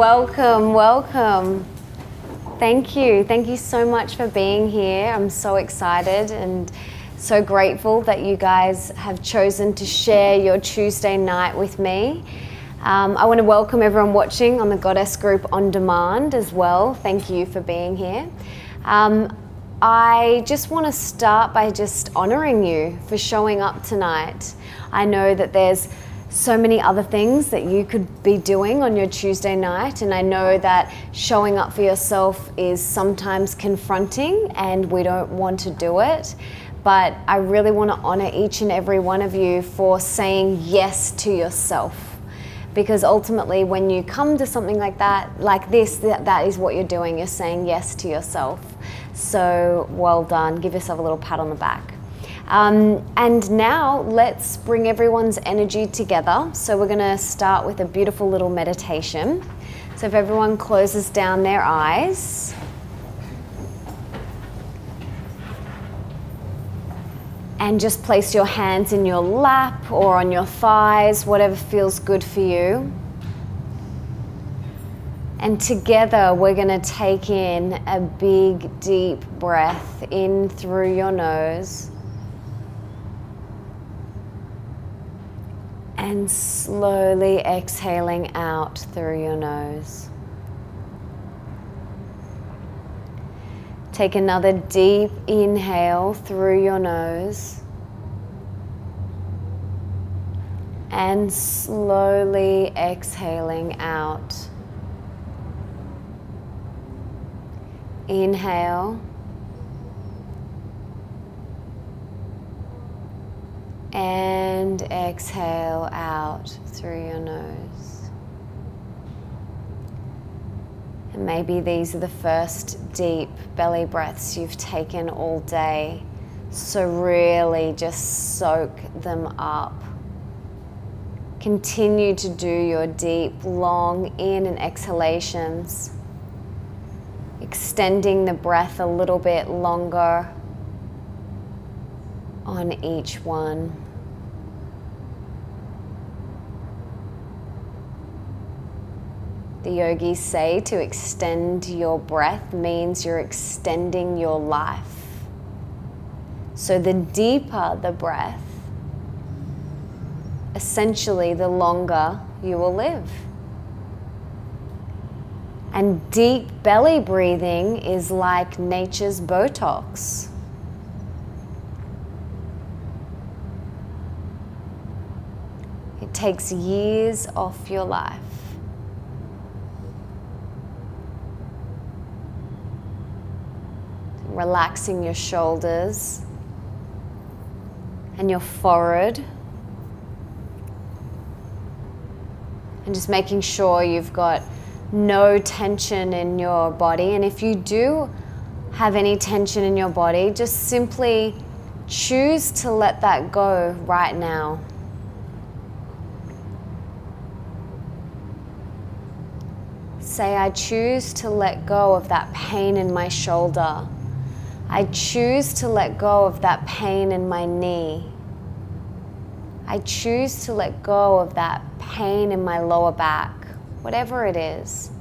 Welcome, welcome. Thank you. Thank you so much for being here. I'm so excited and so grateful that you guys have chosen to share your Tuesday night with me. Um, I want to welcome everyone watching on the Goddess Group on demand as well. Thank you for being here. Um, I just want to start by just honoring you for showing up tonight. I know that there's so many other things that you could be doing on your Tuesday night. And I know that showing up for yourself is sometimes confronting and we don't want to do it. But I really want to honor each and every one of you for saying yes to yourself. Because ultimately, when you come to something like that, like this, that, is what you're doing. You're saying yes to yourself. So well done. Give yourself a little pat on the back. Um, and now let's bring everyone's energy together. So we're going to start with a beautiful little meditation. So if everyone closes down their eyes. And just place your hands in your lap or on your thighs, whatever feels good for you. And together we're going to take in a big, deep breath in through your nose. And slowly exhaling out through your nose. Take another deep inhale through your nose and slowly exhaling out. Inhale. And exhale out through your nose. And maybe these are the first deep belly breaths you've taken all day. So, really just soak them up. Continue to do your deep, long in and exhalations, extending the breath a little bit longer on each one. The yogis say to extend your breath means you're extending your life. So the deeper the breath, essentially the longer you will live. And deep belly breathing is like nature's Botox. It takes years off your life. Relaxing your shoulders and your forehead. And just making sure you've got no tension in your body. And if you do have any tension in your body, just simply choose to let that go right now. Say, I choose to let go of that pain in my shoulder. I choose to let go of that pain in my knee. I choose to let go of that pain in my lower back, whatever it is.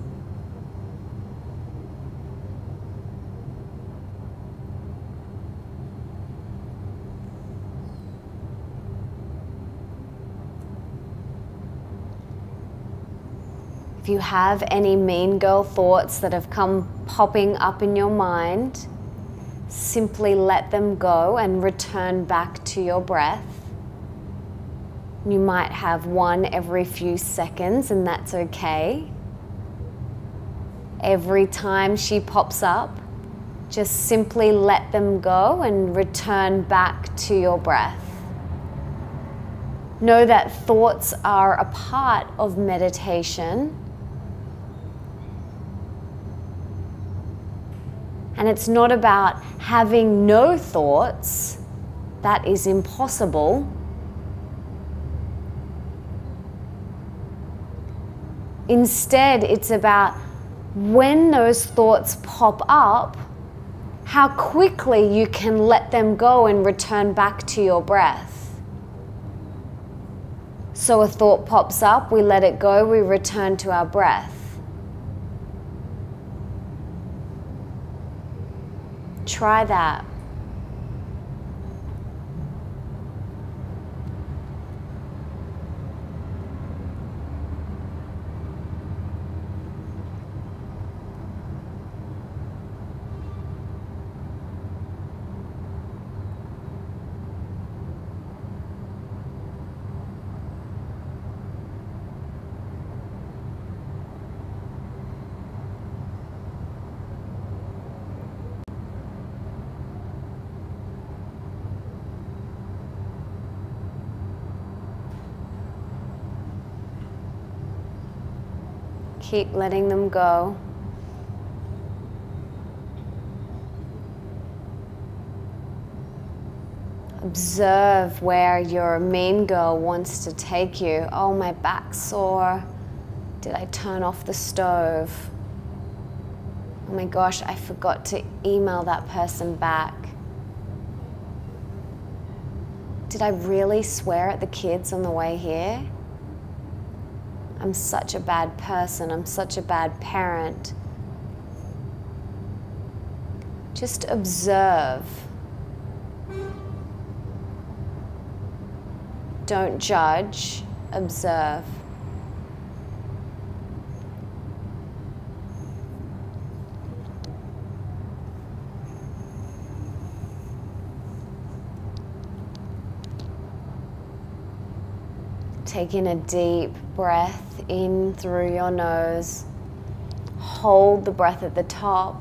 If you have any mean girl thoughts that have come popping up in your mind, simply let them go and return back to your breath. You might have one every few seconds, and that's okay. Every time she pops up, just simply let them go and return back to your breath. Know that thoughts are a part of meditation And it's not about having no thoughts, that is impossible. Instead, it's about when those thoughts pop up, how quickly you can let them go and return back to your breath. So a thought pops up, we let it go, we return to our breath. Try that. Keep letting them go. Observe where your mean girl wants to take you. Oh, my back's sore. Did I turn off the stove? Oh my gosh, I forgot to email that person back. Did I really swear at the kids on the way here? I'm such a bad person, I'm such a bad parent. Just observe. Don't judge, observe. Taking a deep breath in through your nose. Hold the breath at the top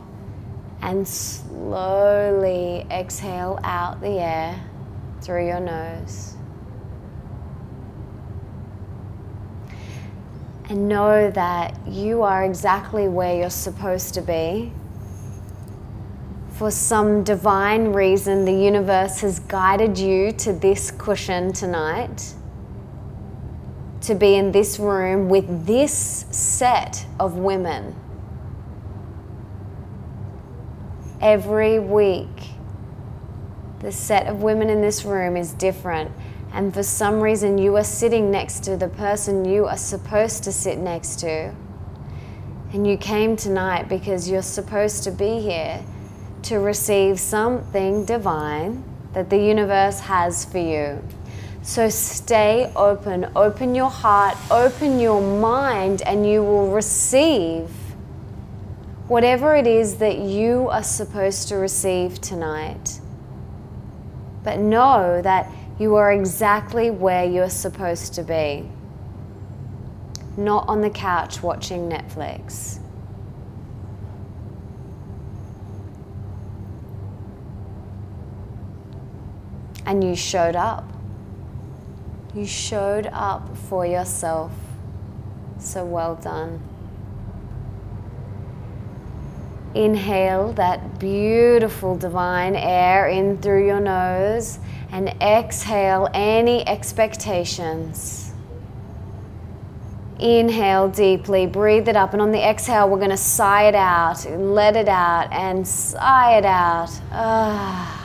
and slowly exhale out the air through your nose. And know that you are exactly where you're supposed to be. For some divine reason, the universe has guided you to this cushion tonight to be in this room with this set of women. Every week, the set of women in this room is different. And for some reason, you are sitting next to the person you are supposed to sit next to. And you came tonight because you're supposed to be here to receive something divine that the universe has for you. So stay open, open your heart, open your mind, and you will receive whatever it is that you are supposed to receive tonight. But know that you are exactly where you're supposed to be, not on the couch watching Netflix. And you showed up. You showed up for yourself. So well done. Inhale that beautiful divine air in through your nose and exhale any expectations. Inhale deeply, breathe it up, and on the exhale, we're going to sigh it out, let it out, and sigh it out. Ah.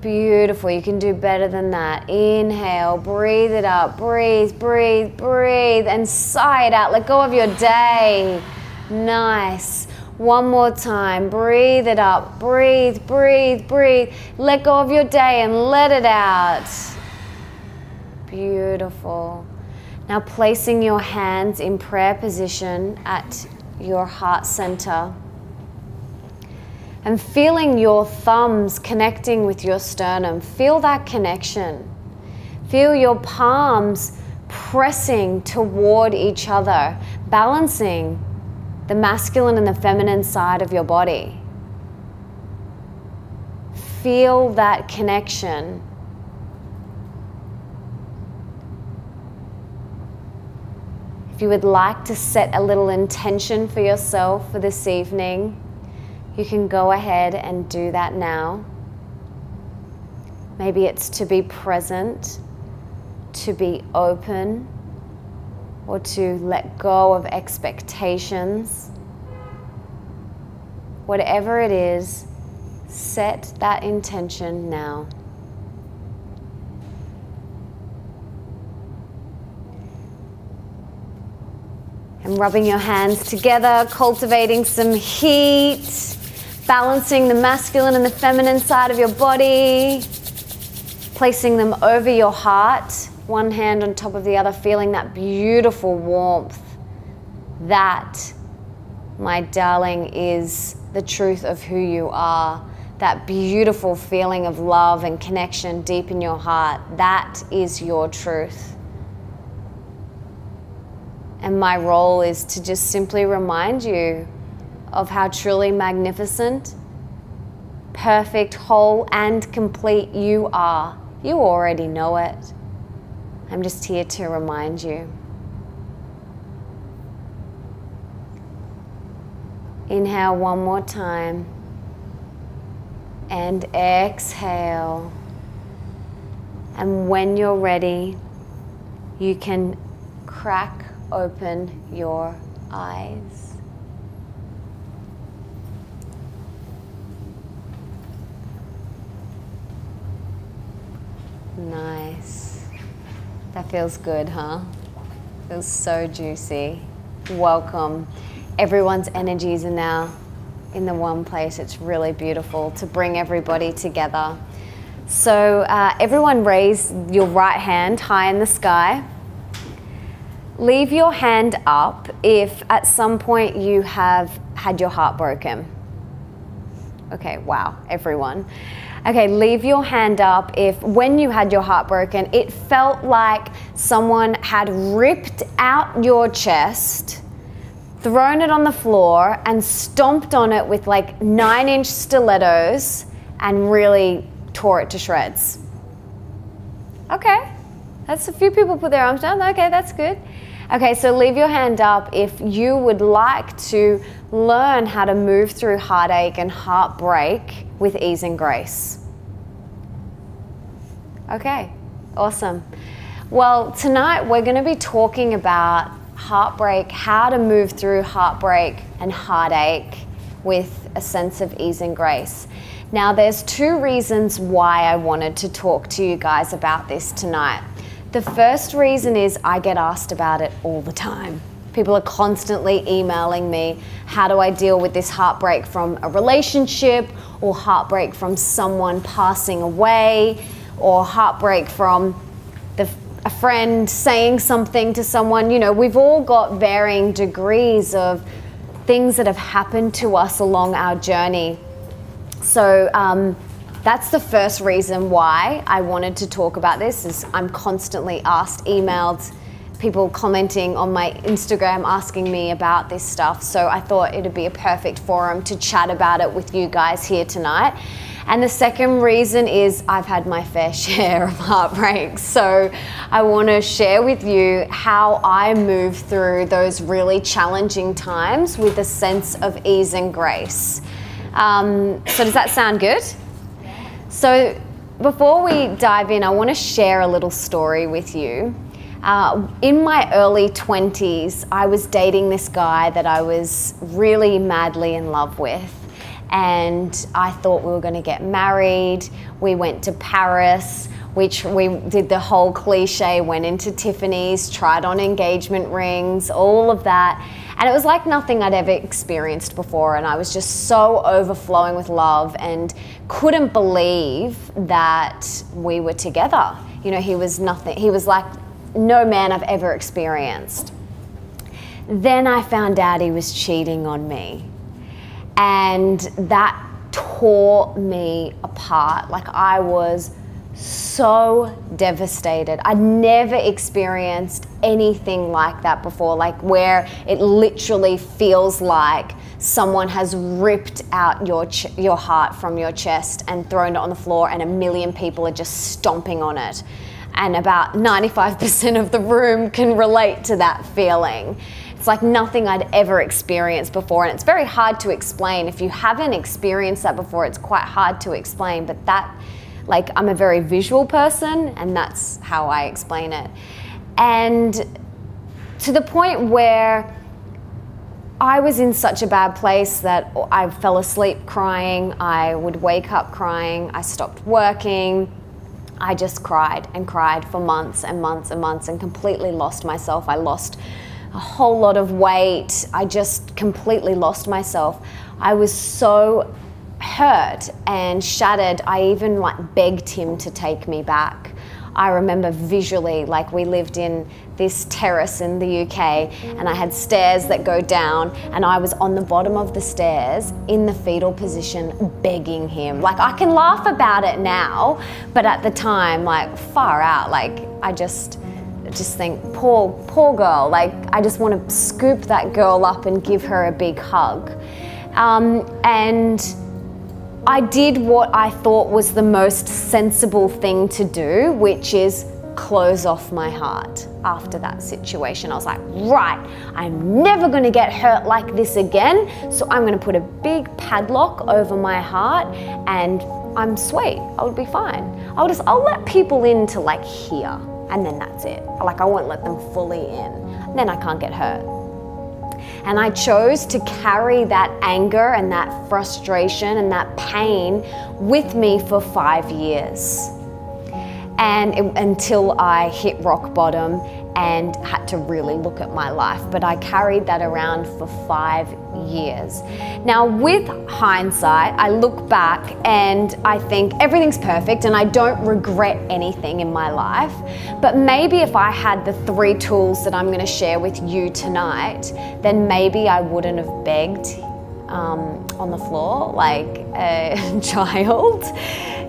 Beautiful. You can do better than that. Inhale, breathe it up. Breathe, breathe, breathe, and sigh it out. Let go of your day. Nice. One more time. Breathe it up. Breathe, breathe, breathe. Let go of your day and let it out. Beautiful. Now, placing your hands in prayer position at your heart center and feeling your thumbs connecting with your sternum. Feel that connection. Feel your palms pressing toward each other, balancing the masculine and the feminine side of your body. Feel that connection. If you would like to set a little intention for yourself for this evening, you can go ahead and do that now. Maybe it's to be present, to be open, or to let go of expectations. Whatever it is, set that intention now. and rubbing your hands together, cultivating some heat balancing the masculine and the feminine side of your body, placing them over your heart, one hand on top of the other, feeling that beautiful warmth. That, my darling, is the truth of who you are. That beautiful feeling of love and connection deep in your heart. That is your truth. And my role is to just simply remind you of how truly magnificent, perfect, whole, and complete you are. You already know it. I'm just here to remind you. Inhale one more time and exhale. And when you're ready, you can crack open your eyes. Nice. That feels good, huh? Feels so juicy. Welcome. Everyone's energies are now in the one place. It's really beautiful to bring everybody together. So, uh, everyone raise your right hand high in the sky. Leave your hand up if at some point you have had your heart broken. Okay, wow, everyone. Okay, leave your hand up if when you had your heart broken, it felt like someone had ripped out your chest thrown it on the floor and stomped on it with like nine inch stilettos and really tore it to shreds. Okay, that's a few people put their arms down. Okay, that's good. Okay, so leave your hand up if you would like to learn how to move through heartache and heartbreak with ease and grace. Okay, awesome. Well, tonight we're going to be talking about heartbreak, how to move through heartbreak and heartache with a sense of ease and grace. Now, there's two reasons why I wanted to talk to you guys about this tonight. The first reason is I get asked about it all the time. People are constantly emailing me, how do I deal with this heartbreak from a relationship or heartbreak from someone passing away or heartbreak from the a friend saying something to someone. You know, we've all got varying degrees of things that have happened to us along our journey. So um, that's the first reason why I wanted to talk about this. Is I'm constantly asked, emailed, people commenting on my Instagram asking me about this stuff. So I thought it'd be a perfect forum to chat about it with you guys here tonight. And the second reason is I've had my fair share of heartbreaks. So I want to share with you how I move through those really challenging times with a sense of ease and grace. Um, so, does that sound good? So, before we dive in, I want to share a little story with you. Uh, in my early 20s, I was dating this guy that I was really madly in love with and I thought we were going to get married. We went to Paris, which we did the whole cliche, went into Tiffany's, tried on engagement rings, all of that. And it was like nothing I'd ever experienced before. And I was just so overflowing with love and couldn't believe that we were together. You know, he was nothing, he was like no man I've ever experienced. Then I found out he was cheating on me. And that tore me apart. Like I was so devastated. I'd never experienced anything like that before, like where it literally feels like someone has ripped out your your heart from your chest and thrown it on the floor and a million people are just stomping on it. And about 95% of the room can relate to that feeling. It's like nothing I'd ever experienced before, and it's very hard to explain. If you haven't experienced that before, it's quite hard to explain, but that, like, I'm a very visual person, and that's how I explain it. And to the point where I was in such a bad place that I fell asleep crying, I would wake up crying, I stopped working. I just cried and cried for months and months and months and completely lost myself. I lost a whole lot of weight. I just completely lost myself. I was so hurt and shattered. I even like begged him to take me back. I remember visually, like we lived in this terrace in the UK and I had stairs that go down and I was on the bottom of the stairs in the fetal position begging him. Like I can laugh about it now, but at the time, like far out, like I just just think, poor, poor girl. Like I just want to scoop that girl up and give her a big hug. Um, and I did what I thought was the most sensible thing to do, which is close off my heart after that situation. I was like, right, I'm never gonna get hurt like this again. So I'm gonna put a big padlock over my heart and I'm sweet. I would be fine. I'll just, I'll let people in to like here and then that's it. Like I won't let them fully in. Then I can't get hurt. And I chose to carry that anger and that frustration and that pain with me for five years. And it, until I hit rock bottom and had to really look at my life. But I carried that around for five years. Now, with hindsight, I look back and I think everything's perfect and I don't regret anything in my life. But maybe if I had the three tools that I'm going to share with you tonight, then maybe I wouldn't have begged um, on the floor like a child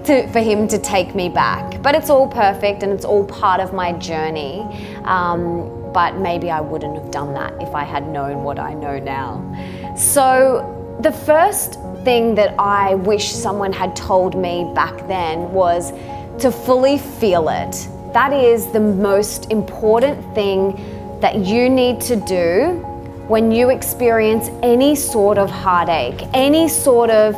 to, for him to take me back. But it's all perfect and it's all part of my journey. Um, but maybe I wouldn't have done that if I had known what I know now. So, the first thing that I wish someone had told me back then was to fully feel it. That is the most important thing that you need to do when you experience any sort of heartache, any sort of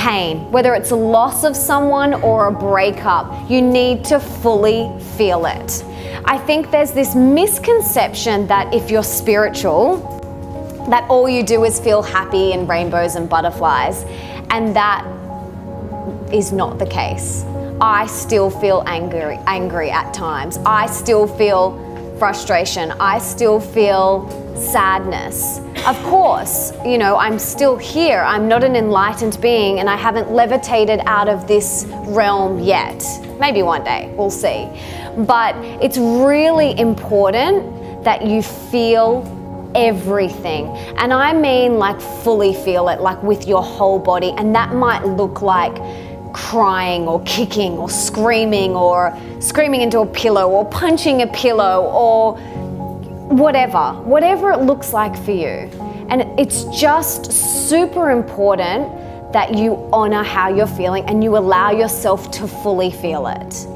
pain, whether it's a loss of someone or a breakup, you need to fully feel it. I think there's this misconception that if you're spiritual, that all you do is feel happy and rainbows and butterflies, and that is not the case. I still feel angry, angry at times. I still feel frustration. I still feel sadness. Of course, you know, I'm still here. I'm not an enlightened being and I haven't levitated out of this realm yet. Maybe one day, we'll see. But it's really important that you feel everything. And I mean like fully feel it, like with your whole body. And that might look like crying or kicking or screaming or screaming into a pillow or punching a pillow or whatever, whatever it looks like for you. And it's just super important that you honor how you're feeling and you allow yourself to fully feel it.